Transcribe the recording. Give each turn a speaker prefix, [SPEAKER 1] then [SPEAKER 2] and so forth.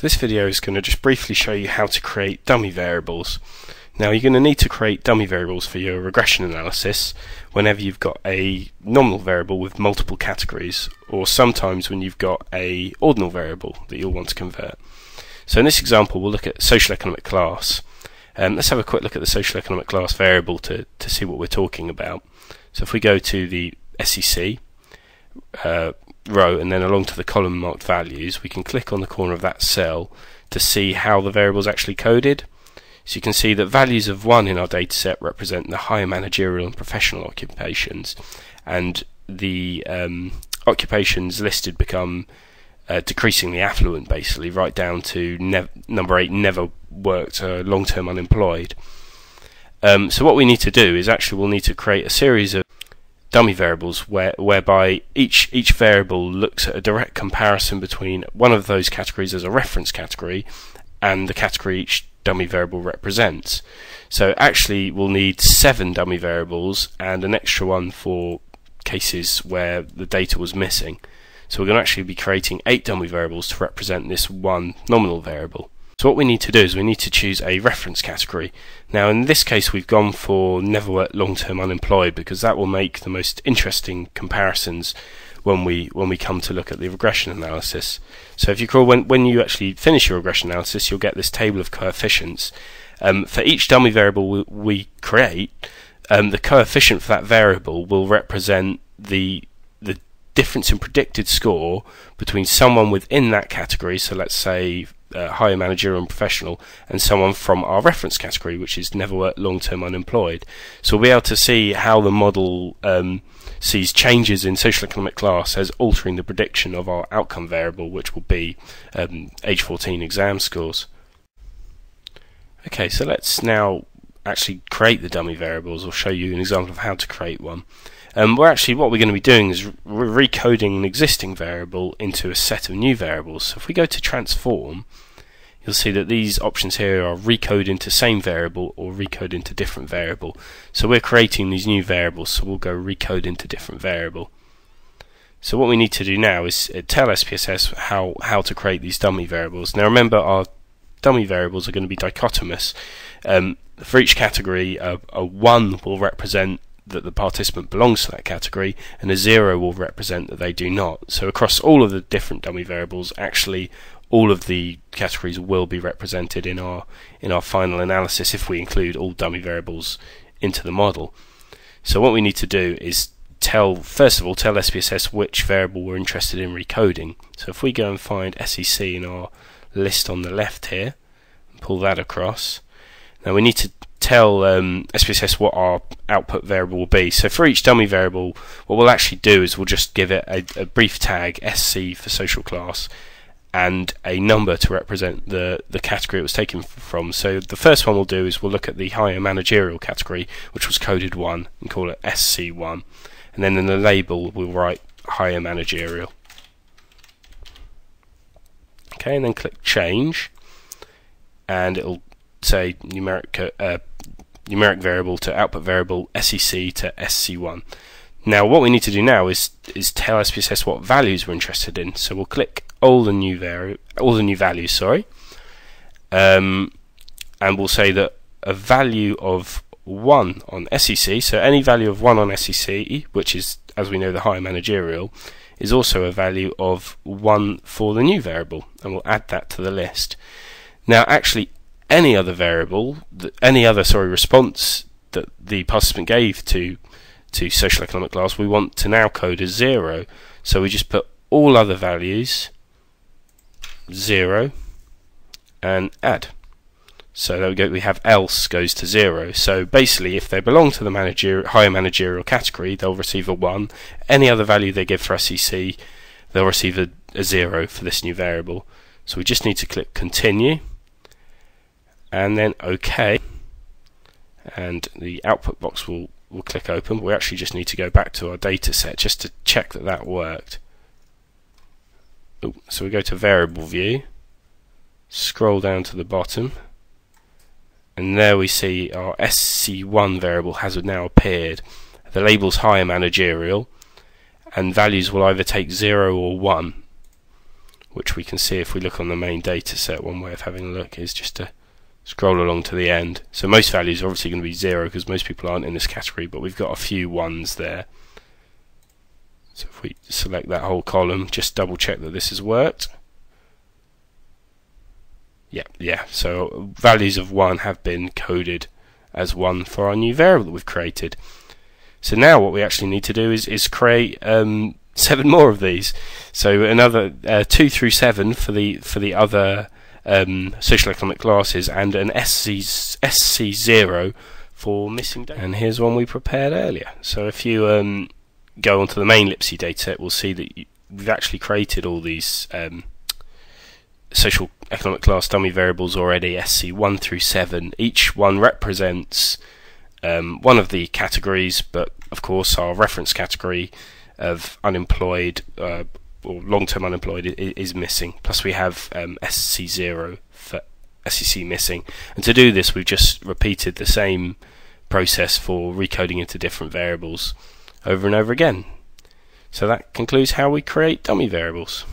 [SPEAKER 1] So this video is going to just briefly show you how to create dummy variables. Now you're going to need to create dummy variables for your regression analysis whenever you've got a nominal variable with multiple categories or sometimes when you've got a ordinal variable that you'll want to convert. So in this example we'll look at social economic class. Um, let's have a quick look at the social economic class variable to, to see what we're talking about. So if we go to the SEC uh, row and then along to the column marked values, we can click on the corner of that cell to see how the variable is actually coded. So you can see that values of 1 in our dataset represent the higher managerial and professional occupations, and the um, occupations listed become uh, decreasingly affluent, basically, right down to number 8 never worked, uh, long term unemployed. Um, so what we need to do is actually we'll need to create a series of dummy variables where, whereby each each variable looks at a direct comparison between one of those categories as a reference category and the category each dummy variable represents. So actually we'll need seven dummy variables and an extra one for cases where the data was missing. So we're going to actually be creating eight dummy variables to represent this one nominal variable. So what we need to do is we need to choose a reference category. Now in this case we've gone for never worked long-term unemployed because that will make the most interesting comparisons when we when we come to look at the regression analysis. So if you call when when you actually finish your regression analysis, you'll get this table of coefficients. Um, for each dummy variable we, we create, um, the coefficient for that variable will represent the the difference in predicted score between someone within that category. So let's say uh, higher managerial and professional, and someone from our reference category, which is never worked long term unemployed. So we'll be able to see how the model um, sees changes in social economic class as altering the prediction of our outcome variable, which will be um, age 14 exam scores. Okay, so let's now actually create the dummy variables or show you an example of how to create one. Um, we're actually what we're going to be doing is re recoding an existing variable into a set of new variables. So if we go to transform, you'll see that these options here are recode into same variable or recode into different variable. So we're creating these new variables, so we'll go recode into different variable. So what we need to do now is uh, tell SPSS how, how to create these dummy variables. Now remember our dummy variables are going to be dichotomous. Um, for each category, a, a 1 will represent that the participant belongs to that category, and a zero will represent that they do not. So across all of the different dummy variables, actually all of the categories will be represented in our in our final analysis if we include all dummy variables into the model. So what we need to do is tell first of all tell SPSS which variable we're interested in recoding. So if we go and find SEC in our list on the left here, pull that across. Now we need to tell um, SPSS what our output variable will be. So for each dummy variable, what we'll actually do is we'll just give it a, a brief tag, SC for social class, and a number to represent the, the category it was taken from. So the first one we'll do is we'll look at the higher managerial category, which was coded 1, and call it SC1. And then in the label we'll write higher managerial. Okay, and then click change, and it'll say numeric uh, numeric variable to output variable SEC to SC1. Now what we need to do now is is tell SPSS what values we're interested in. So we'll click all the new vari all the new values, sorry, um, and we'll say that a value of one on SEC, so any value of one on SEC, which is as we know the higher managerial, is also a value of one for the new variable, and we'll add that to the list. Now actually any other variable, any other sorry response that the participant gave to to social economic class, we want to now code as zero. So we just put all other values zero and add. So there we go. We have else goes to zero. So basically, if they belong to the manager, higher managerial category, they'll receive a one. Any other value they give for SEC, they'll receive a, a zero for this new variable. So we just need to click continue and then OK and the output box will, will click open we actually just need to go back to our data set just to check that that worked so we go to variable view scroll down to the bottom and there we see our SC1 variable has now appeared the label's higher managerial and values will either take 0 or 1 which we can see if we look on the main data set. One way of having a look is just to scroll along to the end. So most values are obviously going to be zero because most people aren't in this category, but we've got a few ones there. So if we select that whole column, just double check that this has worked. Yeah, yeah. So values of 1 have been coded as 1 for our new variable that we've created. So now what we actually need to do is, is create um, seven more of these. So another uh, two through seven for the for the other um, social economic classes, and an SC zero for missing data. And here's one we prepared earlier. So if you um, go onto the main LSYPE dataset, we'll see that you, we've actually created all these um, social economic class dummy variables already, SC1 through 7. Each one represents um, one of the categories, but of course our reference category of unemployed uh, or long-term unemployed is, is, missing. Plus we have um, SC0 for SEC missing. And to do this, we've just repeated the same process for recoding into different variables over and over again. So that concludes how we create dummy variables.